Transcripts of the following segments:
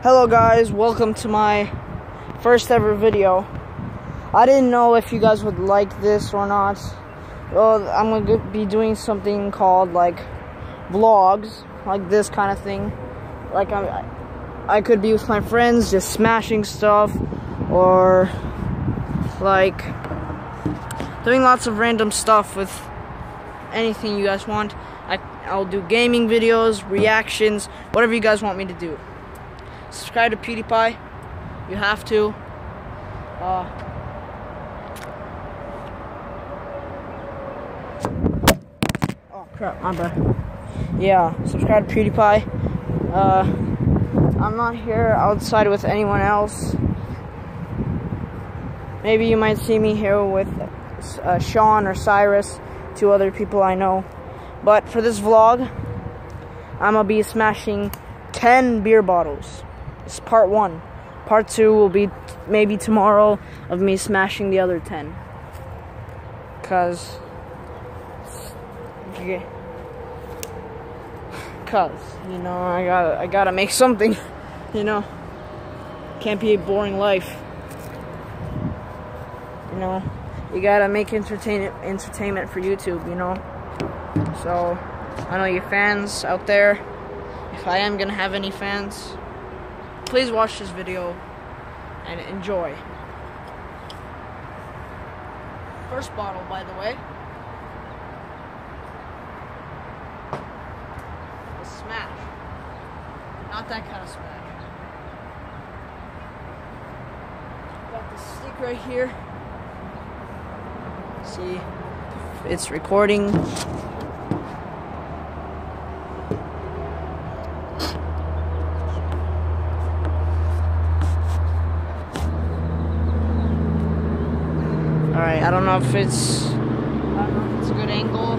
Hello guys, welcome to my first ever video. I didn't know if you guys would like this or not. Well, I'm gonna be doing something called like vlogs, like this kind of thing. Like I, I could be with my friends, just smashing stuff, or like doing lots of random stuff with anything you guys want. I, I'll do gaming videos, reactions, whatever you guys want me to do. Subscribe to PewDiePie. You have to. Uh, oh crap, my bad. Yeah, subscribe to PewDiePie. Uh, I'm not here outside with anyone else. Maybe you might see me here with uh, Sean or Cyrus, two other people I know. But for this vlog, I'm gonna be smashing 10 beer bottles. It's part one. Part two will be maybe tomorrow of me smashing the other 10. Cause, cause you know I gotta I gotta make something. You know, can't be a boring life. You know, you gotta make entertainment entertainment for YouTube. You know, so I know you fans out there. If I am gonna have any fans, please watch this video and enjoy. First bottle, by the way. A smash. Not that kind of smash. Got the stick right here. See, it's recording. I don't know if it's good angle.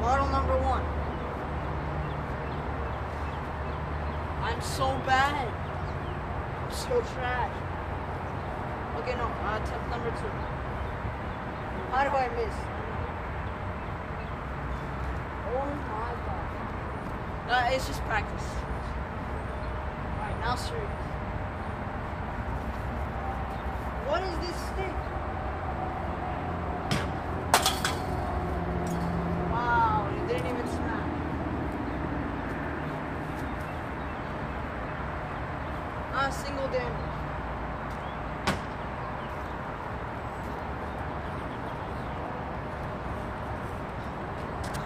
Bottle number one. I'm so bad. So trash. Okay, no, uh, attempt number two. How do I miss? Oh my god. No, it's just practice. Alright, now serious. What is this stick? Wow, it didn't even smack. Not a ah, single damage.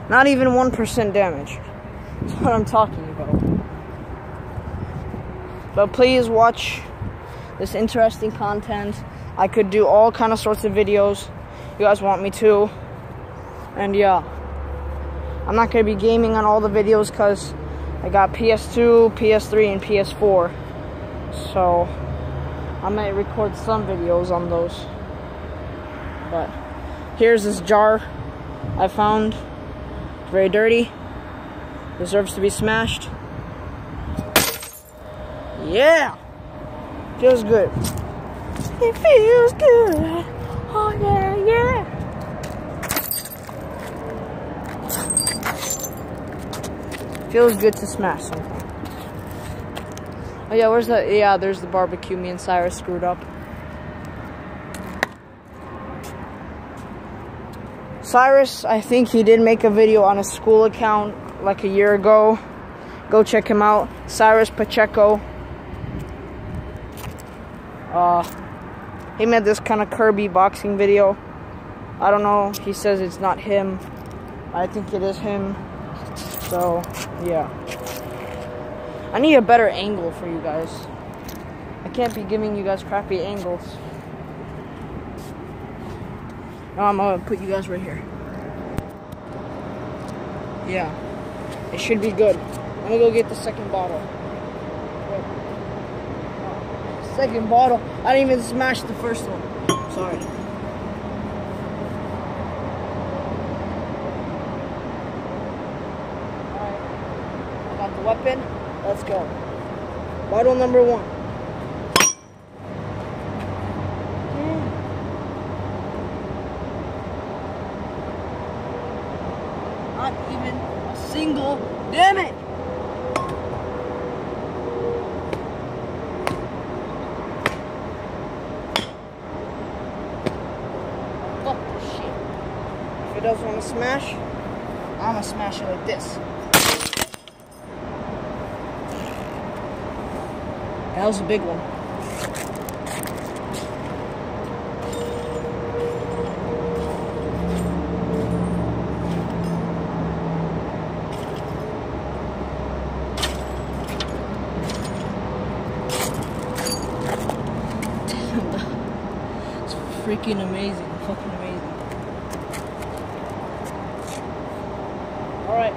Not even 1% damage. That's what I'm talking about. But please watch this interesting content. I could do all kind of sorts of videos. You guys want me to. And yeah. I'm not going to be gaming on all the videos because I got PS2, PS3, and PS4. So I might record some videos on those. But here's this jar I found. It's Very dirty. Deserves to be smashed. Yeah! Feels good. It feels good. Oh yeah, yeah. Feels good to smash something. Oh yeah, where's the yeah, there's the barbecue me and Cyrus screwed up. Cyrus, I think he did make a video on a school account like a year ago. Go check him out. Cyrus Pacheco. Uh, he made this kind of Kirby boxing video. I don't know. He says it's not him. I think it is him. So, yeah. I need a better angle for you guys. I can't be giving you guys crappy angles. No, I'm gonna put you guys right here. Yeah. It should be good. I'm gonna go get the second bottle. Second bottle. I didn't even smash the first one. Sorry. I got the weapon. Let's go. Bottle number one. Not even a single. Damn it! does want to smash, I'm gonna smash it like this. That was a big one. it's freaking amazing. Amazing. Alright.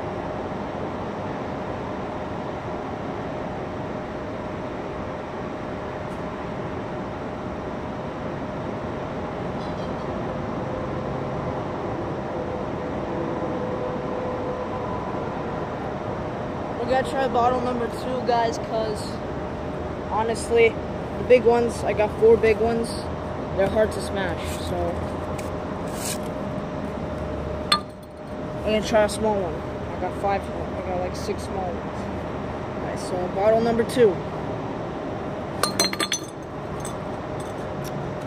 Gonna try bottle number two, guys, because honestly, the big ones, I got four big ones, they're hard to smash, so. I'm gonna try a small one. I got five, I got like six small ones. Alright, so bottle number two.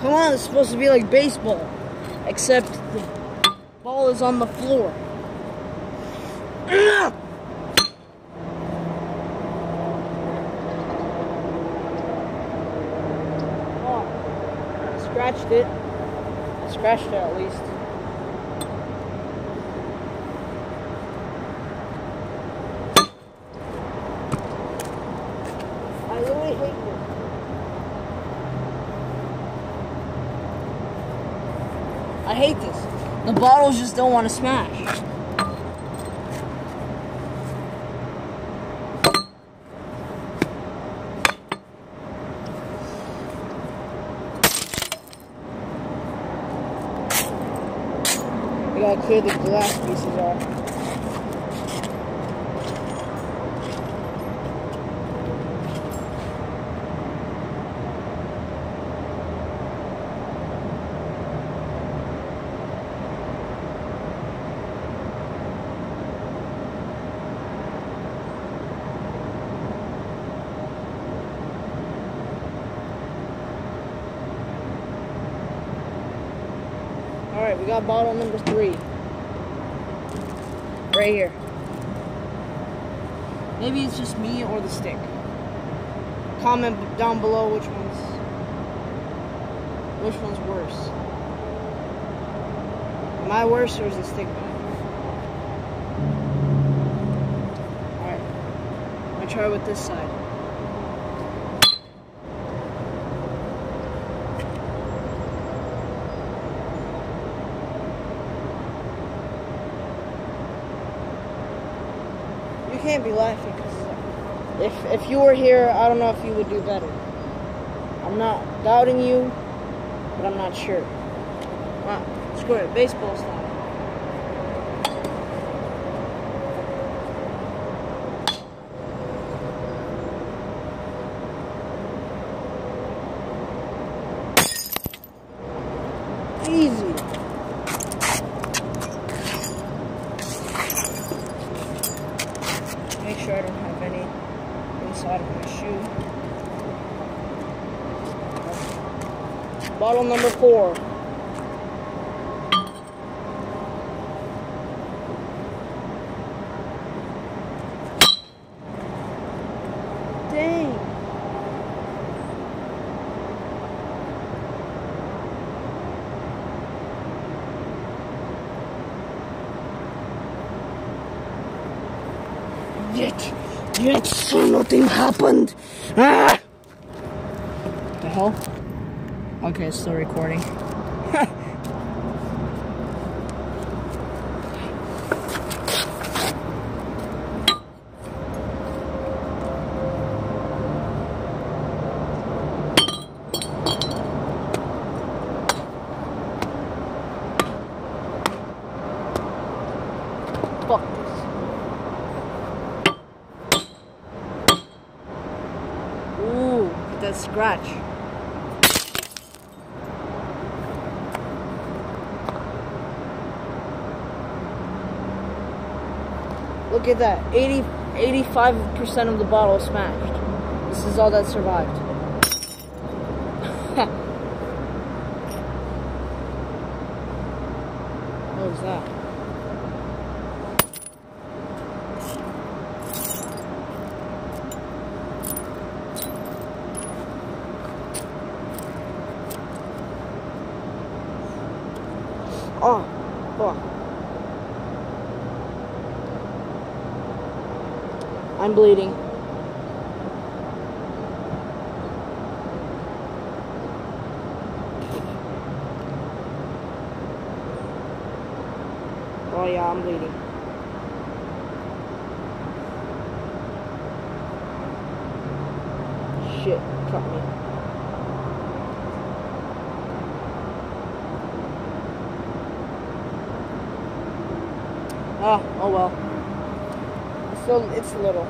Come on, it's supposed to be like baseball, except the ball is on the floor. Oh, scratched it. Scratched it at least. I really hate this. I hate this. The bottles just don't want to smash. Gotta clear the glass pieces off. Alright, we got bottle number three. Right here. Maybe it's just me or the stick. Comment down below which one's which one's worse. Am I worse or is the stick better? Alright. I try with this side. You can't be laughing if if you were here, I don't know if you would do better. I'm not doubting you, but I'm not sure. Wow, screw it, baseball style. Easy. Make sure I don't have any inside of my shoe. Bottle number four. Dang. Yet, so nothing happened. Ah! The hell? Okay, it's still recording. Fuck this. Ooh, look at that scratch. Look at that. 80, 85% of the bottle smashed. This is all that survived. what was that? Oh, fuck. Bleeding. Oh yeah, I'm bleeding. Shit, cut me. Ah, oh well. Still, it's little.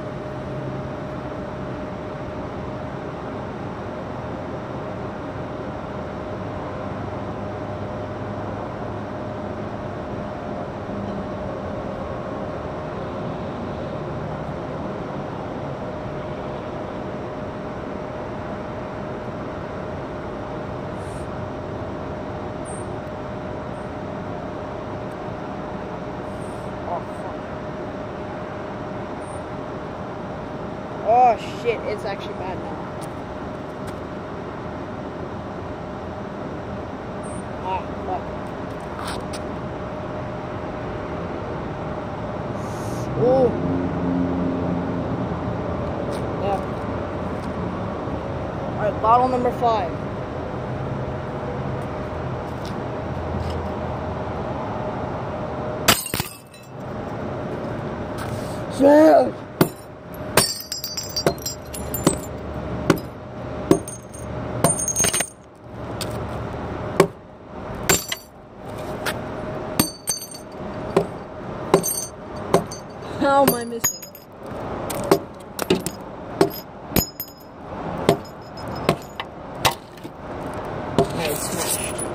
Oh, fuck. Oh shit, it's actually bad now. Ah, fuck. Oh. Yeah. Alright, bottle number five. Shit! Smashed.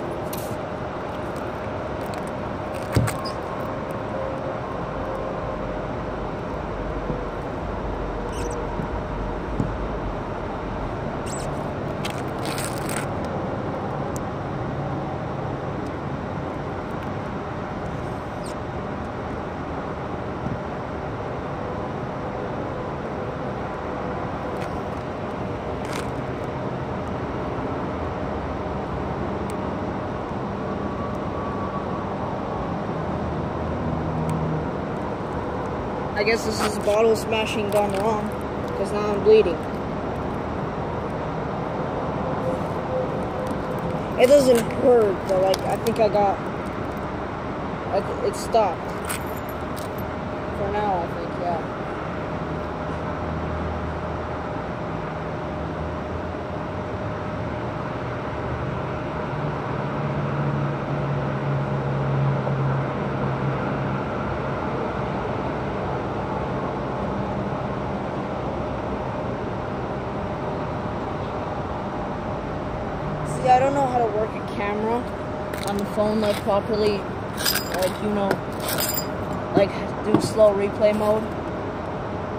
I guess this is bottle smashing gone wrong because now I'm bleeding. It doesn't hurt, but like I think I got. Th- it stopped. For now, I think, yeah. I don't know how to work a camera on the phone like properly. Like, you know, like do slow replay mode.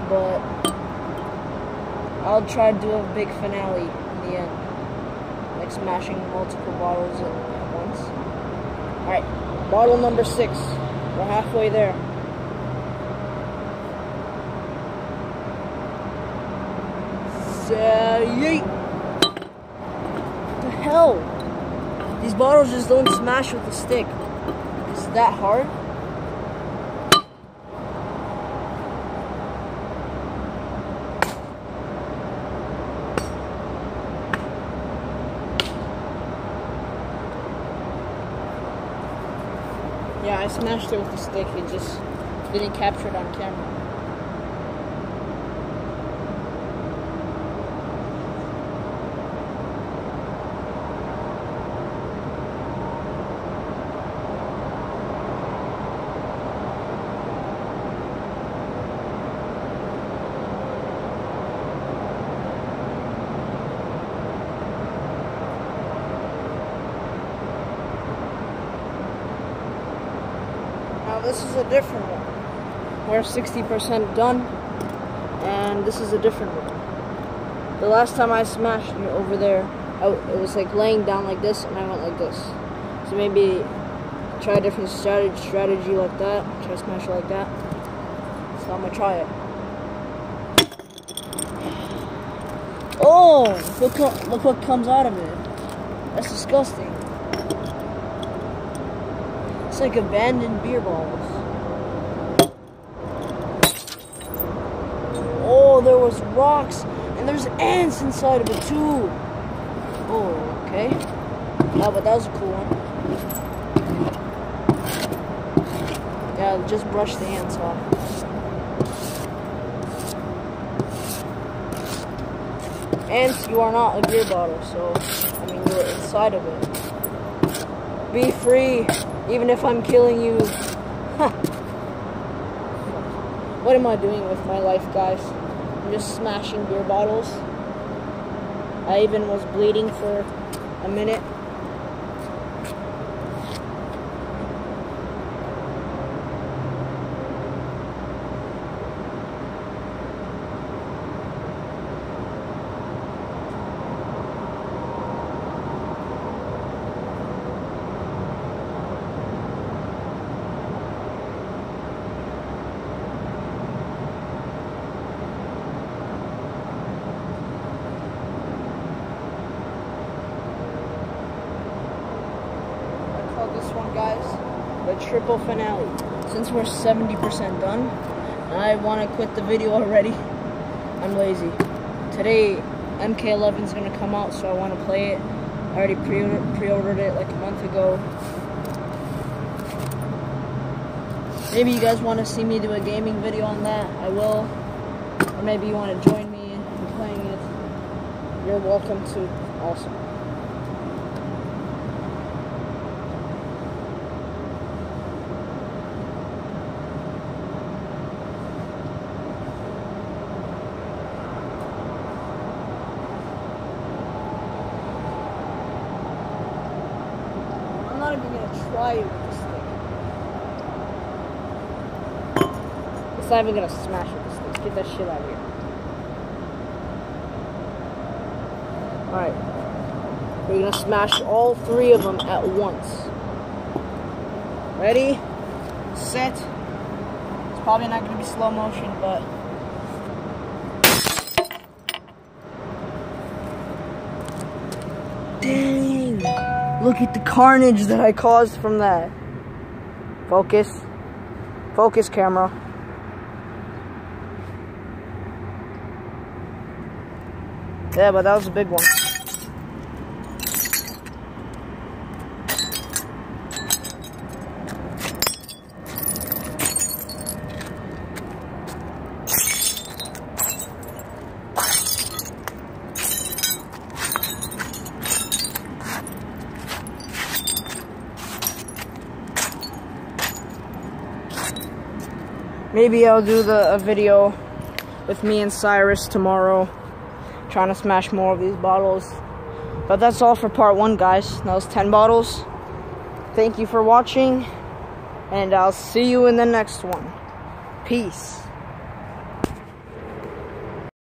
But I'll try to do a big finale in the end. Like smashing multiple bottles at, once. Alright, bottle number six. We're halfway there. Say hell? These bottles just don't smash with the stick. Is that hard? Yeah, I smashed it with the stick. It just didn't capture it on camera. This is a different one. We're 60% done, and this is a different one. The last time I smashed it over there, I, it was like laying down like this, and I went like this. So maybe try a different strategy, strategy like that. Try to smash like that. So I'm gonna try it. Oh, look, look what comes out of it. That's disgusting. Like abandoned beer bottles. Oh, there was rocks and there's ants inside of it too. Oh, okay. Yeah, but that was a cool one. Yeah, just brush the ants off. Ants, you are not a beer bottle, so, I mean, you're inside of it. Be free, even if I'm killing you. what am I doing with my life, guys? I'm just smashing beer bottles. I even was bleeding for a minute. this one, guys. The triple finale. Since we're 70% done, I want to quit the video already. I'm lazy. Today, MK11 is going to come out, so I want to play it. I already pre-ordered it like a month ago. Maybe you guys want to see me do a gaming video on that. I will. Or maybe you want to join me in playing it. You're welcome to also. not even gonna try it with this thing. It's not even gonna smash with this thing. Get that shit out of here. Alright. We're gonna smash all three of them at once. Ready? Set. It's probably not gonna be slow motion, but Dang. Look at the carnage that I caused from that. Focus. Focus, camera. Yeah, but that was a big one. Maybe I'll do the a video with me and Cyrus tomorrow, trying to smash more of these bottles. But that's all for part one, guys. That was 10 bottles. Thank you for watching, and I'll see you in the next one. Peace.